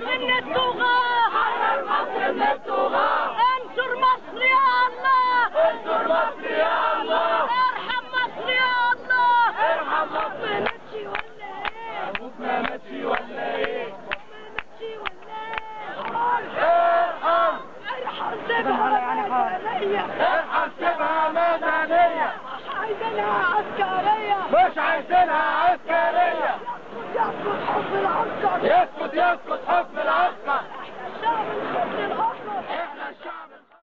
مصر للطغاة حرر مصر للطغاة أنشر مصر يا الله. أنشر مصر يا الله. أرحم مصر يا الله. أرحم مصر. ماتشي ولا إيه أبوك ما ماتشي ولا إيه؟ ما ماتشي ولا إيه؟ أرحم ارحم سيبها مدنية. أرحم من الطغاة عايزينها عسكرية. مش عايزينها